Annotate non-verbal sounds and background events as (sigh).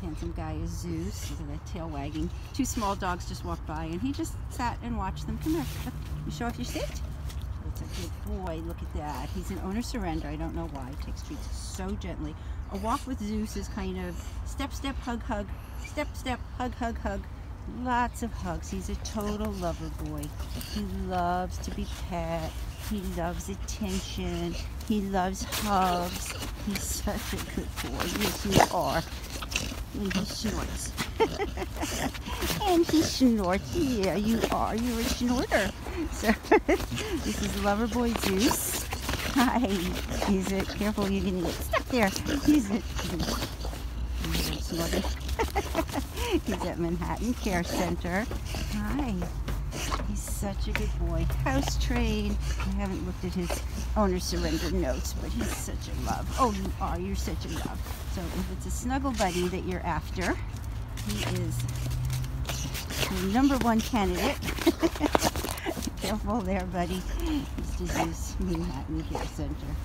handsome guy is Zeus. At that tail wagging. Two small dogs just walked by and he just sat and watched them. Come here. You show off your seat? That's a good boy. Look at that. He's an owner surrender. I don't know why. He takes treats so gently. A walk with Zeus is kind of step, step, hug, hug. Step, step, hug, hug, hug. Lots of hugs. He's a total lover boy. He loves to be pet. He loves attention. He loves hugs. He's such a good boy. Yes, you are. And he snorts. (laughs) and he snorts. Yeah, you are. You're a snorter. (laughs) So this is lover boy Zeus. Hi. He's it. Careful, you're gonna get stuck there. He's it. (laughs) He's at Manhattan Care Center. Hi. He's such a good boy. House trained. I haven't looked at his owner surrender notes, but he's such a love. Oh, you are. You're such a love. So if it's a snuggle buddy that you're after, he is the number one candidate. (laughs) Careful there, buddy. He's just Mr. Zeus Manhattan Care Center.